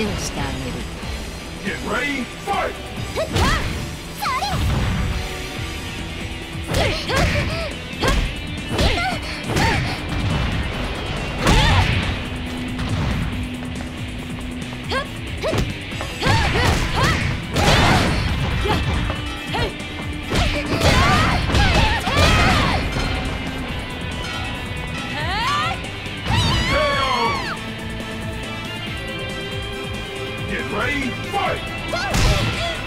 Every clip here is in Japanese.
けをしてあげる。Get ready, fight!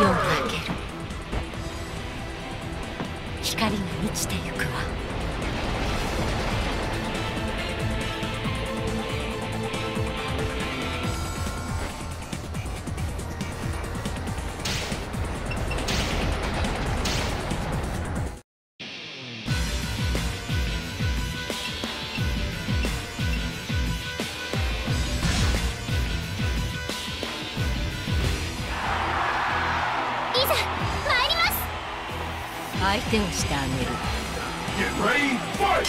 右边相手をしてあげる Get ready, fight!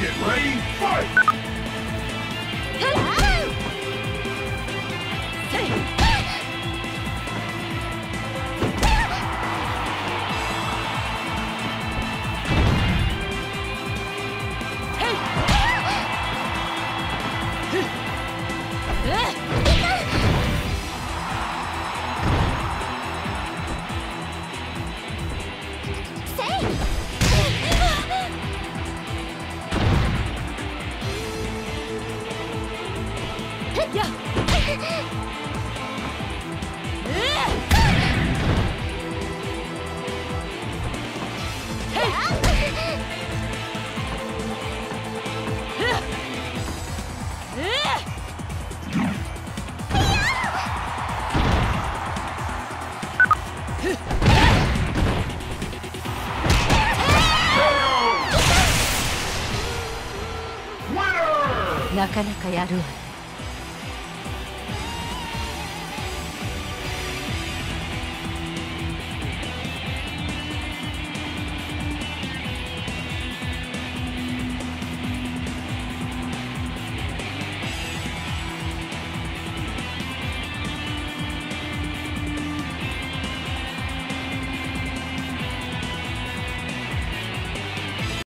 Get ready, fight! なかなかやるわ。ね